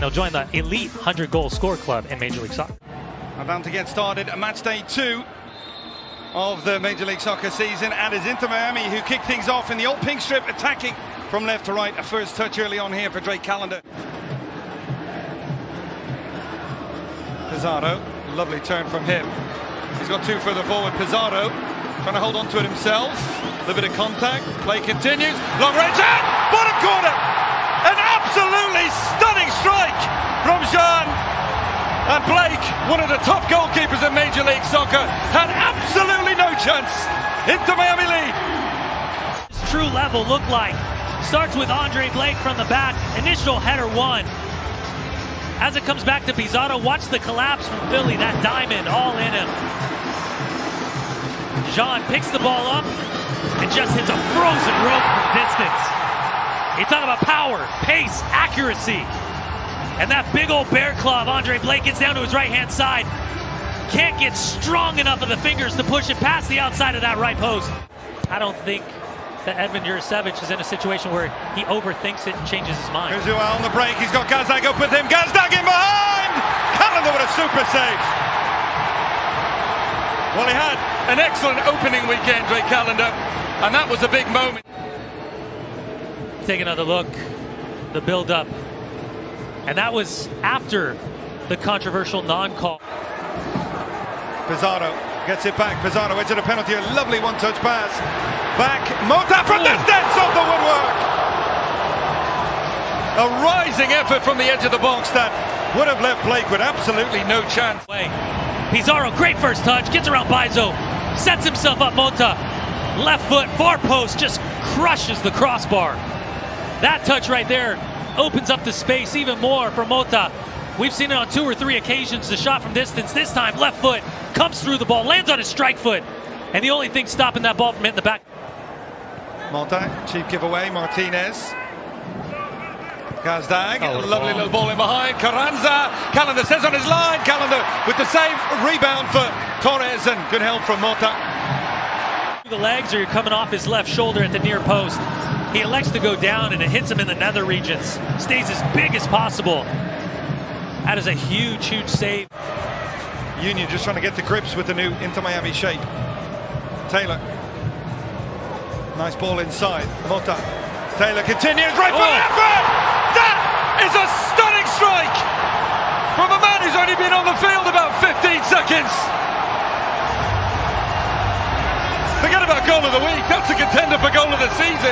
and he'll join the elite 100 goal score club in Major League Soccer. About to get started, match day two of the Major League Soccer season, and it's Inter Miami who kick things off in the old pink strip, attacking from left to right. A first touch early on here for Drake Callender. Pizarro, lovely turn from him. He's got two further forward. Pizarro trying to hold on to it himself. A little bit of contact. Play continues. Long range and bottom corner. Blake, one of the top goalkeepers in Major League Soccer, had absolutely no chance. Inter Miami lead. His true level look like. Starts with Andre Blake from the back. Initial header one. As it comes back to Pizarro, watch the collapse from Philly. That diamond all in him. Jean picks the ball up and just hits a frozen rope from distance. You talk about power, pace, accuracy. And that big old bear claw of Andre Blake gets down to his right hand side. Can't get strong enough of the fingers to push it past the outside of that right post. I don't think that Edmund Jurasevich is in a situation where he overthinks it and changes his mind. Joao on the break. He's got Gazdag up with him. Gazdag in behind! Callender with a super save. Well, he had an excellent opening weekend, Drake Callender, and that was a big moment. Take another look, the build up. And that was after the controversial non call. Pizarro gets it back. Pizarro into the penalty. A lovely one touch pass. Back. Mota from distance off the woodwork. A rising effort from the edge of the box that would have left Blake with absolutely no chance. Pizarro, great first touch, gets around Mbaizo, sets himself up Mota. Left foot, far post, just crushes the crossbar. That touch right there opens up the space even more for Mota. We've seen it on two or three occasions, the shot from distance. This time, left foot comes through the ball, lands on his strike foot. And the only thing stopping that ball from hitting the back. Mota, cheap giveaway, Martinez. Gazdag, Oh, lovely little ball in behind. Carranza, Callender says on his line. Callender with the save, rebound for Torres, and good help from Mota. The legs, or you're coming off his left shoulder at the near post. He elects to go down, and it hits him in the nether regions. Stays as big as possible. That is a huge, huge save. Union just trying to get to grips with the new Inter Miami shape. Taylor. Nice ball inside. Mota. Taylor continues. Right foot Oh. effort! That is a stunning strike from a man who's only been on the field about 15 seconds. About goal of the week. That's a contender for goal of the season.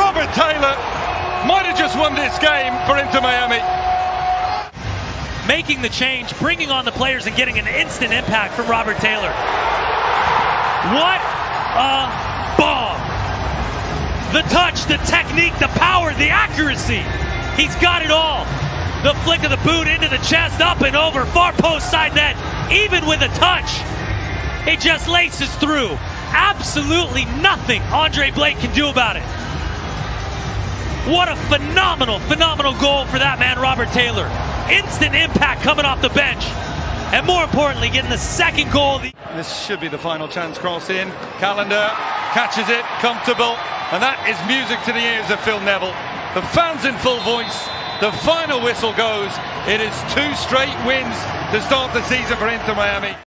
Robert Taylor might have just won this game for Inter Miami. making the change, bringing on the players, and getting an instant impact from Robert Taylor. What a bomb! The touch, the technique, the power, the accuracy. He's got it all. The flick of the boot into the chest, up and over, far post side net, even with a touch. It just laces through. Absolutely nothing Andre Blake can do about it. What a phenomenal, phenomenal goal for that man, Robert Taylor. Instant impact coming off the bench. And more importantly, getting the second goal the This should be the final chance cross in. Callender catches it, comfortable, and that is music to the ears of Phil Neville. The fans in full voice. The final whistle goes. It is two straight wins to start the season for Inter Miami.